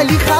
Алиха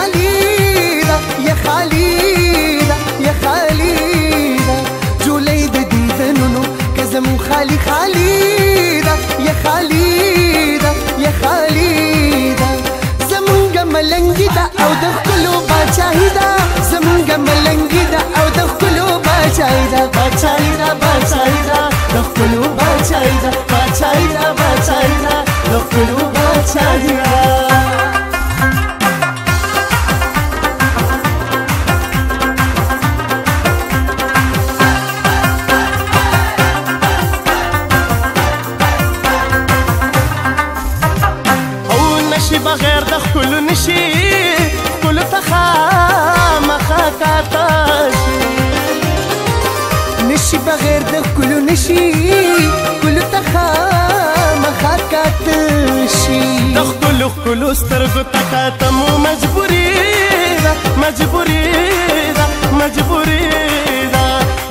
بغیر د خپل نشي خپل تخا مخه کاته نشي بغیر د خپل نشي خپل تخا مخه کاته شي د خپل خپل سترګو تکاته مو مجبوري دا مجبوري دا مجبوري دا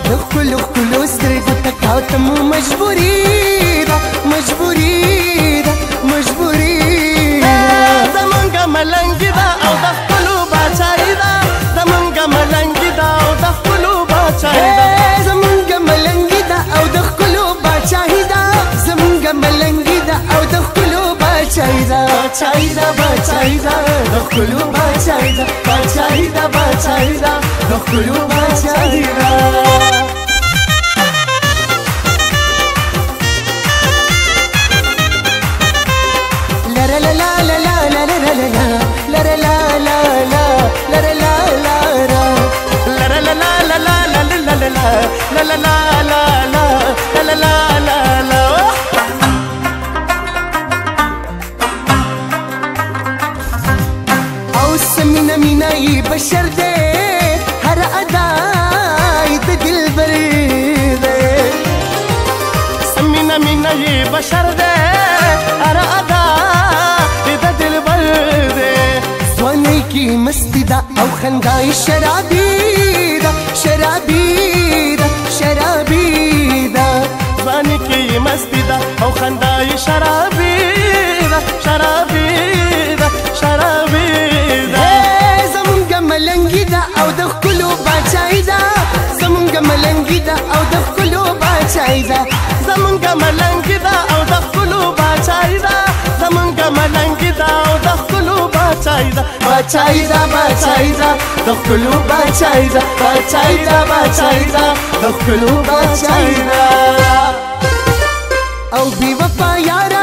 د خپل خپل سترګو تکاته مو مجبوري ባቻይዳ ባቻይዳ በኩሉ ባቻይዳ ባቻይዳ ባቻይዳ በኩሉ ባቻይዳ la la la زمینای بشر ده هر ادای د دل بر ده سمینا مینای بشر ده هر ادای د دل بر ده سوانی کی مستی دا او خندای شرابی دا شرابی دا شرابی دا سوانی کی مستی دا او خندای شرابی بچای دا زمونږ ملنګي دا او د خپلو بچای دا زمونږ ملنګي دا او د خپلو بچای دا زمونږ ملنګي دا او د خپلو بچای دا بچای دا بچای دا د خپلو بچای دا بچای دا بچای دا د خپلو بچای دا او بي وفا یاره